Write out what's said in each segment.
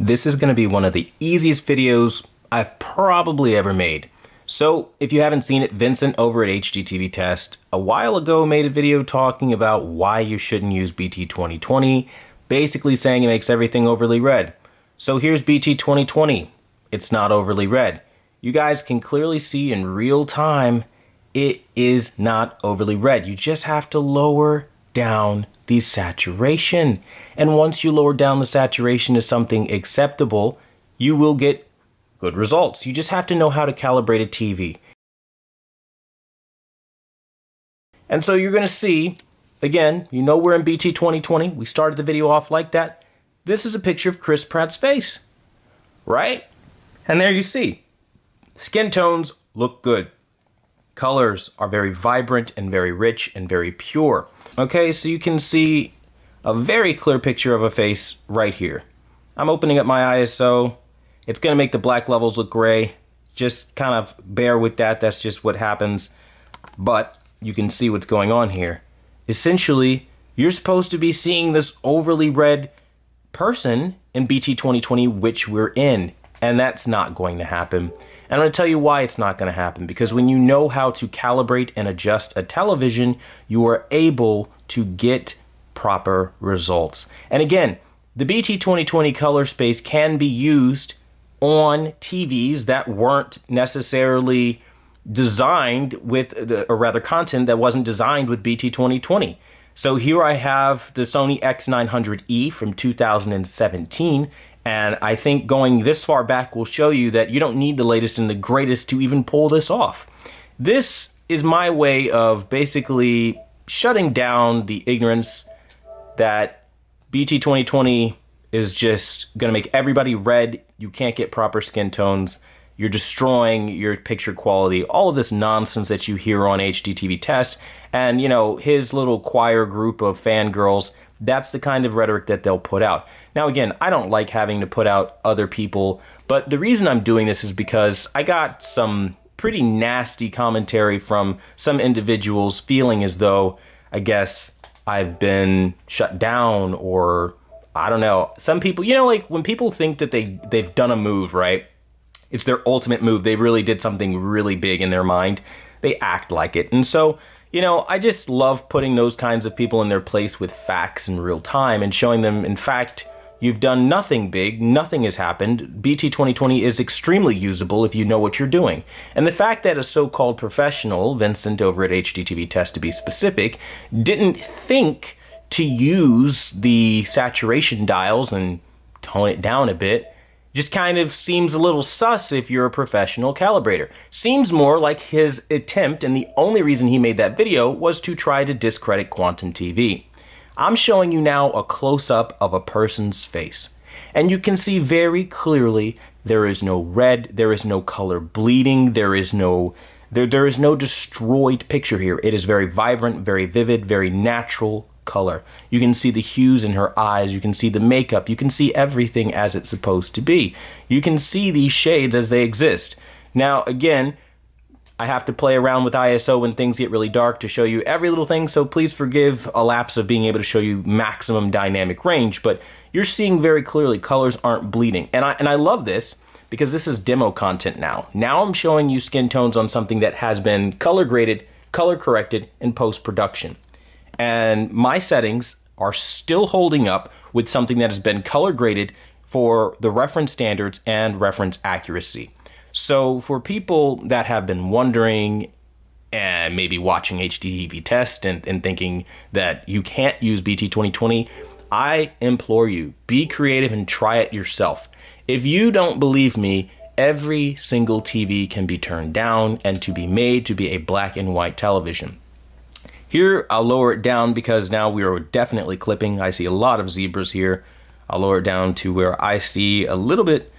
This is going to be one of the easiest videos I've probably ever made. So if you haven't seen it, Vincent over at HDTV Test a while ago made a video talking about why you shouldn't use BT 2020, basically saying it makes everything overly red. So here's BT 2020. It's not overly red. You guys can clearly see in real time it is not overly red. You just have to lower down the saturation. And once you lower down the saturation to something acceptable, you will get good results. You just have to know how to calibrate a TV. And so you're going to see, again, you know we're in BT 2020. We started the video off like that. This is a picture of Chris Pratt's face, right? And there you see, skin tones look good. Colors are very vibrant and very rich and very pure. Okay, so you can see a very clear picture of a face right here. I'm opening up my ISO. It's gonna make the black levels look gray. Just kind of bear with that, that's just what happens. But you can see what's going on here. Essentially, you're supposed to be seeing this overly red person in BT 2020, which we're in, and that's not going to happen. And I'm going to tell you why it's not going to happen. Because when you know how to calibrate and adjust a television, you are able to get proper results. And again, the BT 2020 color space can be used on TVs that weren't necessarily designed with, or rather content that wasn't designed with BT 2020. So here I have the Sony X900E from 2017 and I think going this far back will show you that you don't need the latest and the greatest to even pull this off. This is my way of basically shutting down the ignorance that BT 2020 is just going to make everybody red. You can't get proper skin tones. You're destroying your picture quality. All of this nonsense that you hear on HDTV Test. And, you know, his little choir group of fangirls that's the kind of rhetoric that they'll put out. Now, again, I don't like having to put out other people, but the reason I'm doing this is because I got some pretty nasty commentary from some individuals feeling as though, I guess, I've been shut down or I don't know. Some people, you know, like when people think that they they've done a move, right? It's their ultimate move. They really did something really big in their mind. They act like it. And so you know, I just love putting those kinds of people in their place with facts in real time and showing them, in fact, you've done nothing big, nothing has happened. BT 2020 is extremely usable if you know what you're doing. And the fact that a so-called professional, Vincent over at HDTV Test to be specific, didn't think to use the saturation dials and tone it down a bit just kind of seems a little sus if you're a professional calibrator. Seems more like his attempt, and the only reason he made that video was to try to discredit Quantum TV. I'm showing you now a close-up of a person's face. And you can see very clearly there is no red, there is no color bleeding, there is no there, there is no destroyed picture here. It is very vibrant, very vivid, very natural, color. You can see the hues in her eyes. You can see the makeup. You can see everything as it's supposed to be. You can see these shades as they exist. Now, again, I have to play around with ISO when things get really dark to show you every little thing, so please forgive a lapse of being able to show you maximum dynamic range, but you're seeing very clearly colors aren't bleeding. And I, and I love this because this is demo content now. Now I'm showing you skin tones on something that has been color graded, color corrected in post-production and my settings are still holding up with something that has been color graded for the reference standards and reference accuracy. So for people that have been wondering and maybe watching HDTV test and, and thinking that you can't use BT 2020, I implore you, be creative and try it yourself. If you don't believe me, every single TV can be turned down and to be made to be a black and white television. Here, I'll lower it down because now we are definitely clipping. I see a lot of zebras here. I'll lower it down to where I see a little bit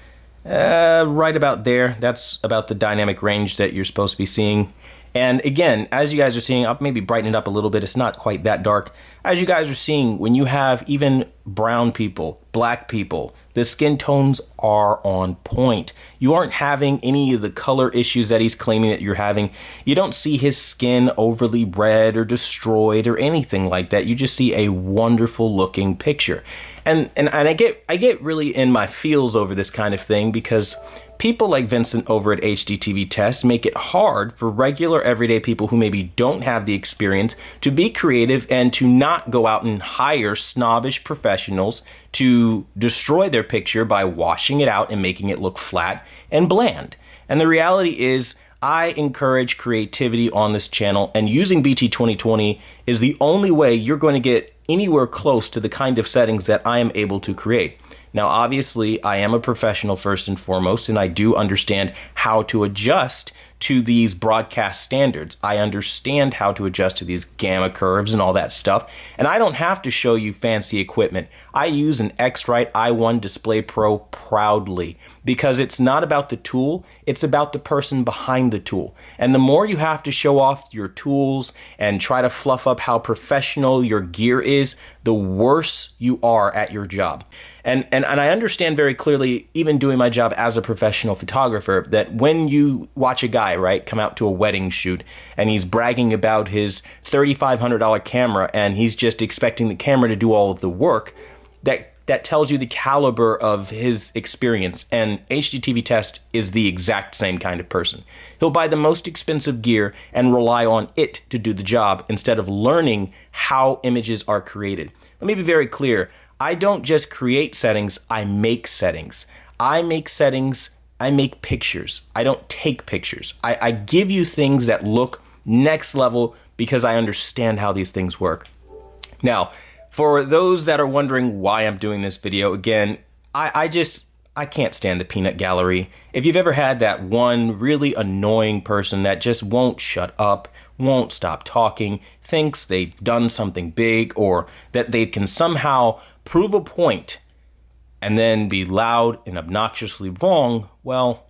uh, right about there. That's about the dynamic range that you're supposed to be seeing. And again, as you guys are seeing, I'll maybe brighten it up a little bit. It's not quite that dark. As you guys are seeing, when you have even brown people, black people, The skin tones are on point. You aren't having any of the color issues that he's claiming that you're having. You don't see his skin overly red or destroyed or anything like that. You just see a wonderful looking picture. And and, and I get I get really in my feels over this kind of thing because People like Vincent over at HDTV Test make it hard for regular everyday people who maybe don't have the experience to be creative and to not go out and hire snobbish professionals to destroy their picture by washing it out and making it look flat and bland. And the reality is, I encourage creativity on this channel, and using BT 2020 is the only way you're going to get anywhere close to the kind of settings that I am able to create. Now, obviously, I am a professional first and foremost, and I do understand how to adjust to these broadcast standards. I understand how to adjust to these gamma curves and all that stuff, and I don't have to show you fancy equipment. I use an X-Rite i1 Display Pro proudly because it's not about the tool, it's about the person behind the tool. And the more you have to show off your tools and try to fluff up how professional your gear is, the worse you are at your job. And, and, and I understand very clearly, even doing my job as a professional photographer, that when you watch a guy, right, come out to a wedding shoot and he's bragging about his $3,500 camera and he's just expecting the camera to do all of the work, that, that tells you the caliber of his experience. And HDTV Test is the exact same kind of person. He'll buy the most expensive gear and rely on it to do the job instead of learning how images are created. Let me be very clear. I don't just create settings, I make settings. I make settings, I make pictures. I don't take pictures. I, I give you things that look next level because I understand how these things work. Now, for those that are wondering why I'm doing this video, again, I, I just, I can't stand the peanut gallery. If you've ever had that one really annoying person that just won't shut up, won't stop talking, thinks they've done something big, or that they can somehow prove a point and then be loud and obnoxiously wrong, well,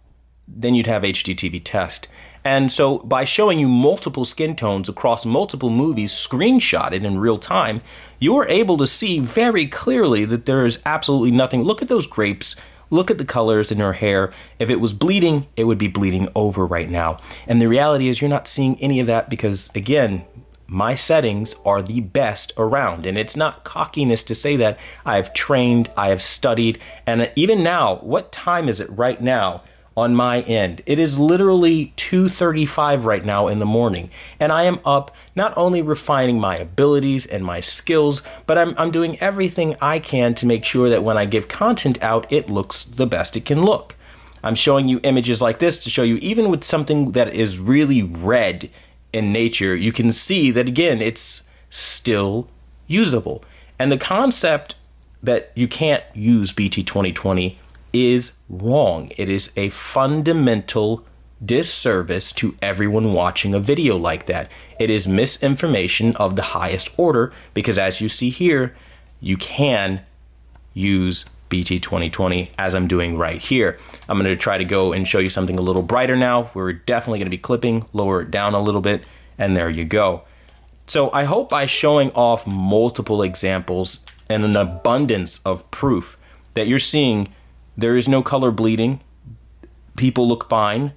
then you'd have HDTV test. And so by showing you multiple skin tones across multiple movies screenshotted in real time, you are able to see very clearly that there is absolutely nothing. Look at those grapes. Look at the colors in her hair. If it was bleeding, it would be bleeding over right now. And the reality is you're not seeing any of that because, again, my settings are the best around. And it's not cockiness to say that. I have trained, I have studied, and even now, what time is it right now on my end? It is literally 2:35 right now in the morning, and I am up not only refining my abilities and my skills, but I'm I'm doing everything I can to make sure that when I give content out, it looks the best it can look. I'm showing you images like this to show you even with something that is really red in nature, you can see that again, it's still usable. And the concept that you can't use BT 2020 is wrong. It is a fundamental disservice to everyone watching a video like that. It is misinformation of the highest order because as you see here, you can use BT 2020 as I'm doing right here. I'm going to try to go and show you something a little brighter now. We're definitely going to be clipping, lower it down a little bit, and there you go. So I hope by showing off multiple examples and an abundance of proof that you're seeing there is no color bleeding. People look fine.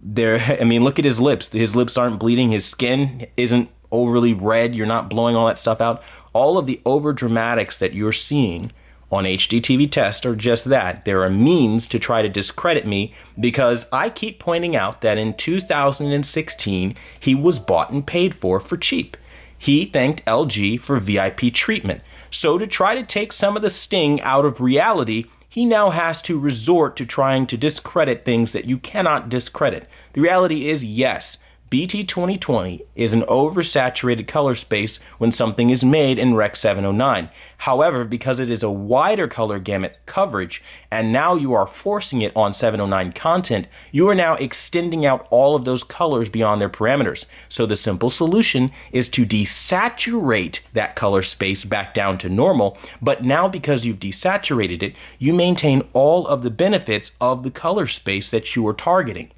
There, I mean, look at his lips. His lips aren't bleeding. His skin isn't overly red. You're not blowing all that stuff out. All of the over dramatics that you're seeing on HDTV test are just that. They're a means to try to discredit me because I keep pointing out that in 2016 he was bought and paid for for cheap. He thanked LG for VIP treatment. So to try to take some of the sting out of reality, he now has to resort to trying to discredit things that you cannot discredit. The reality is yes, BT 2020 is an oversaturated color space when something is made in Rec 709. However, because it is a wider color gamut coverage, and now you are forcing it on 709 content, you are now extending out all of those colors beyond their parameters. So the simple solution is to desaturate that color space back down to normal, but now because you've desaturated it, you maintain all of the benefits of the color space that you are targeting.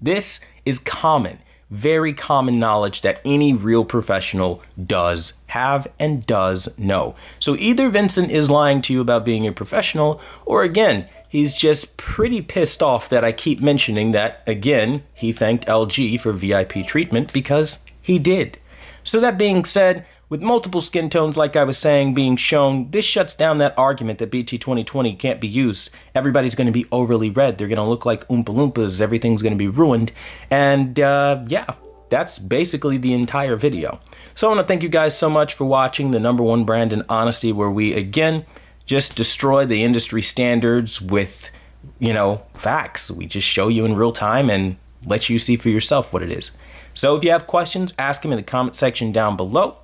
This is common very common knowledge that any real professional does have and does know. So either Vincent is lying to you about being a professional, or again, he's just pretty pissed off that I keep mentioning that, again, he thanked LG for VIP treatment because he did. So that being said, with multiple skin tones, like I was saying, being shown, this shuts down that argument that BT 2020 can't be used. Everybody's going to be overly red. They're going to look like Oompa Loompas. Everything's going to be ruined. And uh, yeah, that's basically the entire video. So I want to thank you guys so much for watching the number one brand in honesty, where we again just destroy the industry standards with, you know, facts. We just show you in real time and let you see for yourself what it is. So if you have questions, ask them in the comment section down below.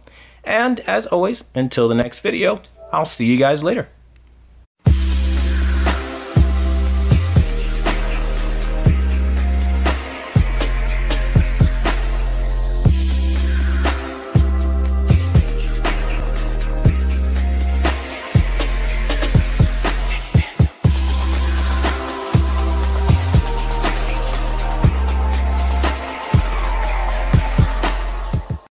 And as always, until the next video, I'll see you guys later.